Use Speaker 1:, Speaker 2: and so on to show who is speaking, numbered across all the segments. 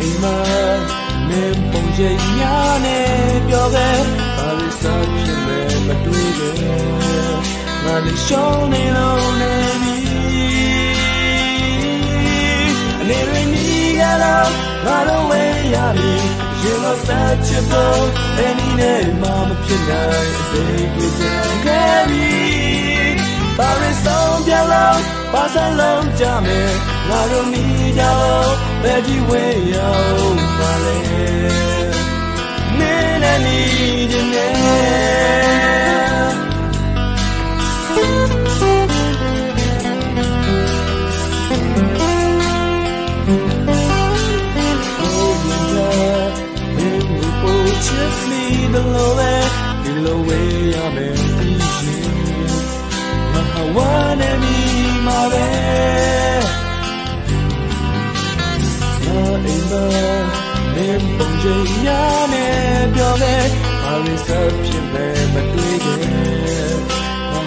Speaker 1: အိမ်မှာမင်းပုံချိန်များနဲ့ပြောခဲ့ဘာလို့စားဖြစ်လဲမတွေးခဲ့ငါလည်းရှောင်းနေလို့နေပြီအနေရင်းကြီးကတော့ငါတို့ဝေးရပြီရင်လို့စားချစ်ဖို့ any နဲ့မှမဖြစ်နိုင်အသေးကြီးစံခဲ့ပြီဘာရဆုံးပြလို့ဘာစလုံးကြမယ်ငါတို့မိကြလို့ ဘယ်ဒီဝေးရောက်ပါလဲမင်းနဲ့နေဒီလိုပဲဒီလိုဝေးရမယ်ပြီးရှင်မဟာဝါနေမီမှာပဲ နာအိမ်မှာမင်းပုံချိန်ညာနဲ့ပြောလဲဘာလို့ဆက်ဖြစ်လဲမတွေ့ခဲ့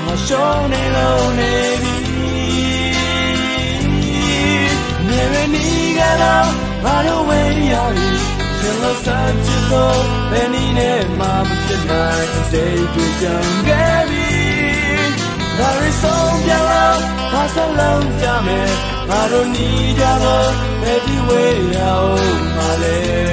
Speaker 1: မရှောင်းနေလို့နေပြီနေရနီကတော့ဘာလို့ဝေးရပြီရှင်လို့စားချစ်ဖို့ဘယ်နည်းနဲ့မှမဖြစ်နိုင်အစိ တ်တွေကြံခဲ့ပြီဒါ